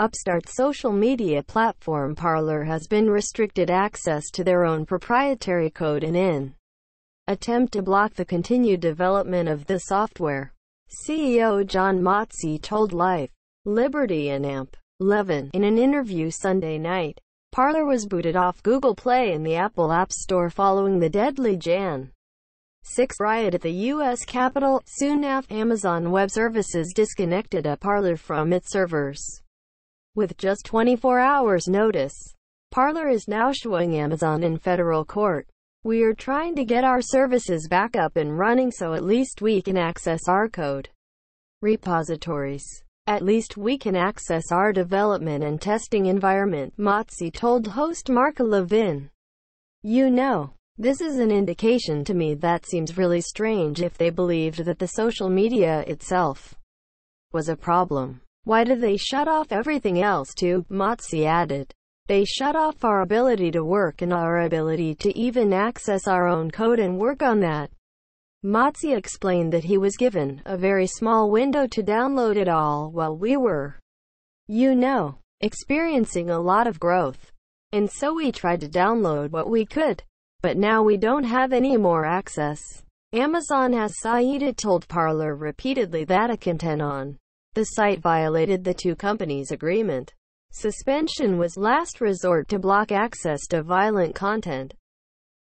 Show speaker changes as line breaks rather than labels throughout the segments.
Upstart social media platform Parler has been restricted access to their own proprietary code in an attempt to block the continued development of the software. CEO John Matze told Life, Liberty and AMP. Levin in an interview Sunday night. Parler was booted off Google Play and the Apple App Store following the deadly Jan. 6 riot at the U.S. Capitol, soon after Amazon Web Services disconnected a Parler from its servers. With just 24 hours notice, Parler is now suing Amazon in federal court. We are trying to get our services back up and running so at least we can access our code repositories. At least we can access our development and testing environment, Matze told host Mark Levin. You know, this is an indication to me that seems really strange if they believed that the social media itself was a problem. Why did they shut off everything else too? Matze added. They shut off our ability to work and our ability to even access our own code and work on that. Matze explained that he was given a very small window to download it all while we were, you know, experiencing a lot of growth. And so we tried to download what we could. But now we don't have any more access. Amazon has cited told Parler repeatedly that a content on the site violated the two companies' agreement. Suspension was last resort to block access to violent content.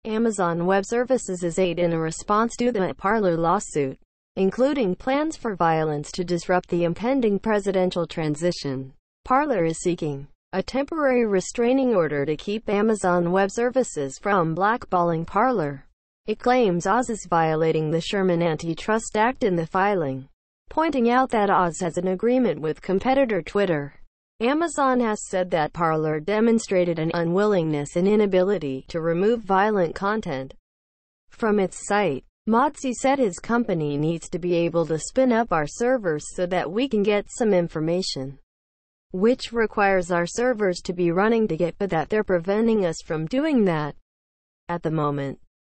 Amazon Web Services is aid in a response to the Parler lawsuit, including plans for violence to disrupt the impending presidential transition. Parler is seeking a temporary restraining order to keep Amazon Web Services from blackballing Parler. It claims Oz is violating the Sherman Antitrust Act in the filing pointing out that Oz has an agreement with competitor Twitter. Amazon has said that Parler demonstrated an unwillingness and inability to remove violent content from its site. Matze said his company needs to be able to spin up our servers so that we can get some information, which requires our servers to be running to get, but that they're preventing us from doing that at the moment.